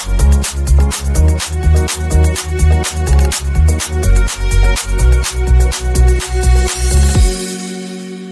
Thank you.